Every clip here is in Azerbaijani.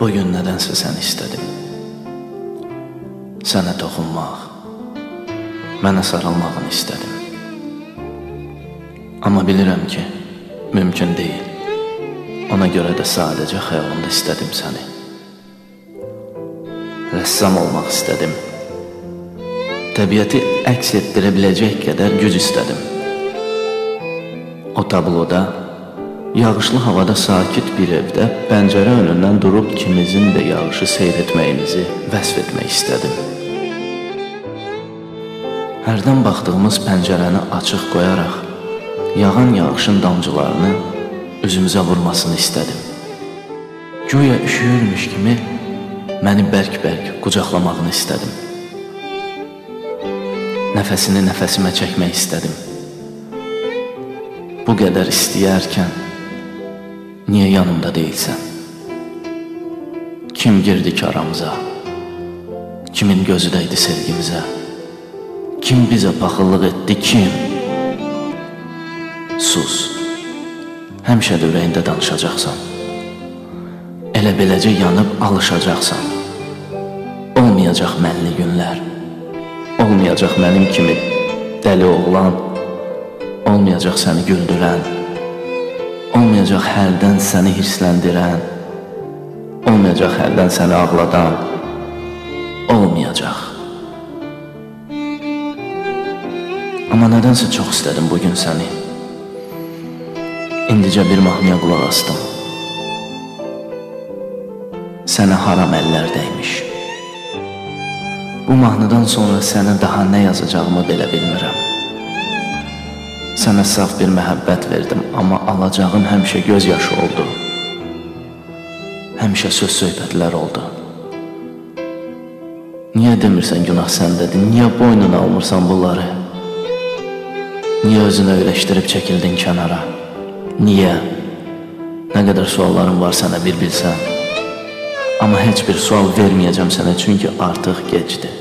Bugün nədənsə səni istədim. Sənə toxunmaq, mənə sarılmağını istədim. Amma bilirəm ki, mümkün deyil. Ona görə də sadəcə xəyalımda istədim səni. Rəssam olmaq istədim. Təbiəti əks etdirə biləcək qədər güc istədim. O tabloda, yağışlı havada sakit bir evdə pəncərə önündən durub ikimizin də yağışı seyr etməyimizi vəsf etmək istədim. Hərdən baxdığımız pəncərəni açıq qoyaraq yağan yağışın damcılarını üzümüzə vurmasını istədim. Güya üşüyürmüş kimi məni bərk-bərk qucaqlamağını istədim. Nəfəsini nəfəsimə çəkmək istədim. Bu qədər istəyərkən niyə yanımda deyilsən? Kim girdi ki aramıza? Kimin gözü dəydi sevgimizə? Kim bizə paxıllıq etdi, kim? Sus. Həmişə də ürəyində danışacaqsan. Elə beləcə yanıb alışacaqsan. Olmayacaq mənli günlər. Olmayacaq mənim kimi dəli oğlan. Olmayacaq səni güldürən. Olmayacaq hərdən səni hirsləndirən. Olmayacaq hərdən səni ağladan. Olmayacaq. Amma nədənsə çox istədim bugün səni. İndicə bir mahnıya qulaq astım. Sənə haram əllər dəymiş. Bu mahnıdan sonra sənə daha nə yazacağımı belə bilmirəm. Sənə saf bir məhəbbət verdim, amma alacağım həmişə göz yaşı oldu. Həmişə söz söhbətlər oldu. Niyə demirsən günah səndədir? Niyə boynuna almırsan bunları? Niyə özünü öyrəşdirib çəkildin kənara? Niyə? Nə qədər suallarım var sənə bir bilsən. Amma heç bir sual verməyəcəm sənə, çünki artıq gecdir.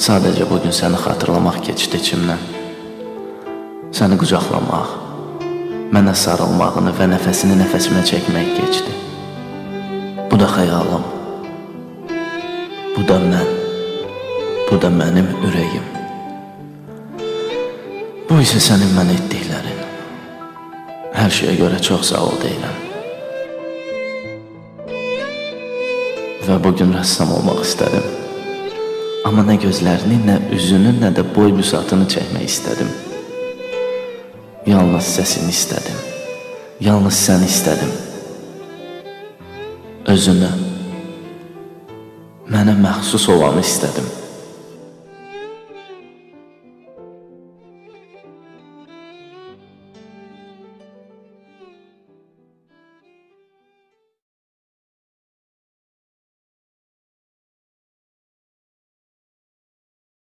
Sadəcə bugün səni xatırlamaq keçdi içimdən. Səni qucaqlamaq, mənə sarılmağını və nəfəsini nəfəsimə çəkmək keçdi. Bu da xəyalım. Bu da mən. Bu da mənim ürəyim. Bu isə sənin mənə etdiklərin. Hər şeyə görə çox sağ ol deyirəm. Və bugün rəssam olmaq istədim. Amma nə gözlərini, nə üzünü, nə də boy büsatını çəkmək istədim. Yalnız səsini istədim. Yalnız səni istədim. Özünü, mənə məxsus olanı istədim.